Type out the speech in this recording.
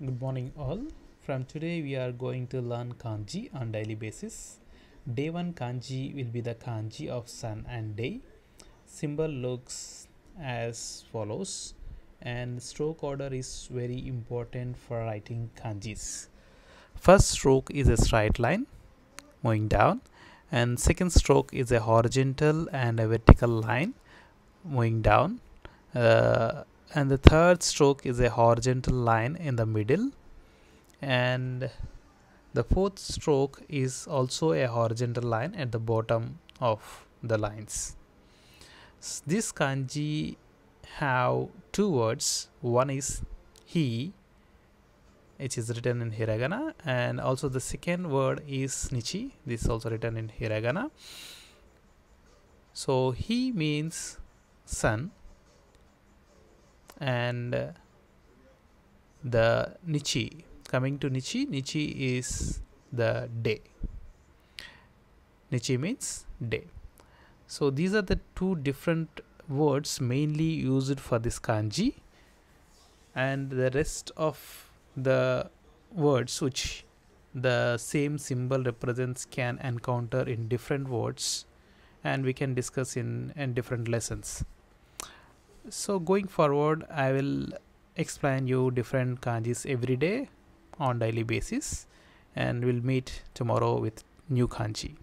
Good morning, all. From today, we are going to learn kanji on daily basis. Day one kanji will be the kanji of sun and day. Symbol looks as follows, and stroke order is very important for writing kanjis. First stroke is a straight line moving down, and second stroke is a horizontal and a vertical line moving down. Uh, and the third stroke is a horizontal line in the middle. And the fourth stroke is also a horizontal line at the bottom of the lines. This kanji have two words. One is hi which is written in hiragana. And also the second word is nichi. This is also written in hiragana. So hi means sun and uh, the nichi. Coming to nichi nichi is the day. Nichi means day. So these are the two different words mainly used for this kanji. And the rest of the words which the same symbol represents can encounter in different words. And we can discuss in, in different lessons so going forward i will explain you different kanjis every day on daily basis and we'll meet tomorrow with new kanji